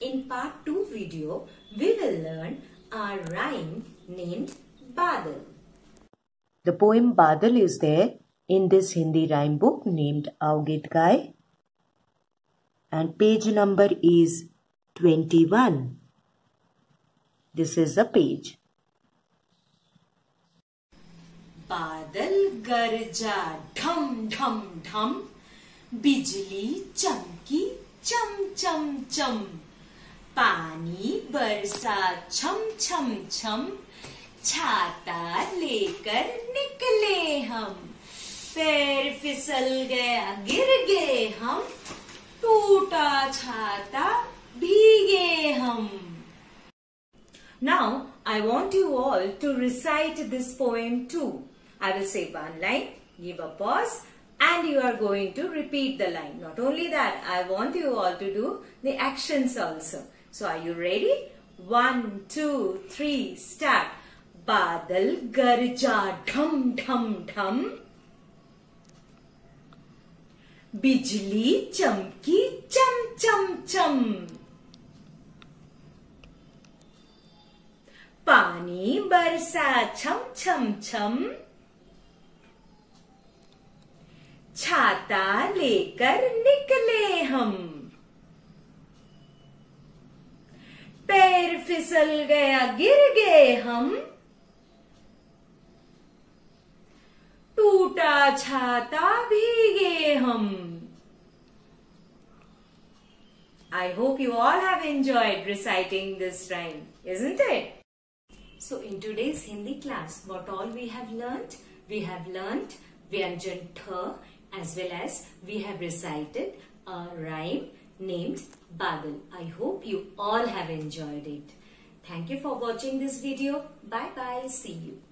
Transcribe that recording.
In part 2 video, we will learn a rhyme named Badal. The poem Badal is there in this Hindi rhyme book named Aao Geet Gaye and page number is 21. This is the page. बादल गरजा ढम ढम ढम बिजली चमकी चम चम चम पानी बरसा छम छम छम छाता लेकर निकले हम पैर फिसल गया गिर गए हम टूटा छाता भीगे हम Now, I want you all to recite this poem too. I will say one line, give a pause and you are going to repeat the line. Not only that, I want you all to do the actions also. So are you ready? One, two, three, start. बादल गरजा ढम ढम ढम बिजली चमकी चम चम चम पानी बरसा छम छम छम छाता लेकर निकले हम पैर फिसल गया, गिर गए हम। टूटा छाता भीगे हम। I hope you all have enjoyed reciting this time is isn't it so in today's Hindi class what all we have learn we have learn vyanjan tha as well as we have recited a rhyme named Badal. I hope you all have enjoyed it. Thank you for watching this video. Bye bye. See you.